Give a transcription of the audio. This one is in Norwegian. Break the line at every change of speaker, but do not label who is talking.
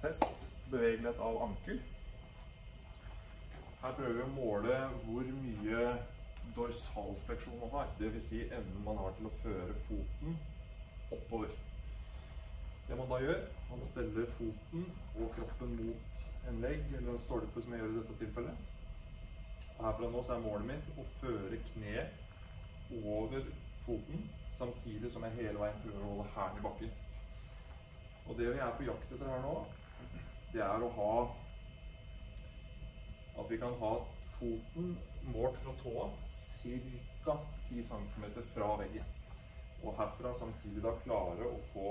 Test bevegelighet av ankel. Her prøver vi å måle hvor mye dorsalfleksjon man har. Dvs. Si evnen man har til å føre foten oppover. Det man da gjør, man steller foten og kroppen mot en legg eller en stolpe, som jeg gjør i dette tilfellet. Herfra nå så er målet mitt å føre kneet over foten, samtidig som jeg hele veien prøver å holde hælen i bakken. Og det vi er på jakt etter her nå, det er å ha At vi kan ha foten målt fra tåa ca. 10 cm fra veggen. Og herfra samtidig da klare å få.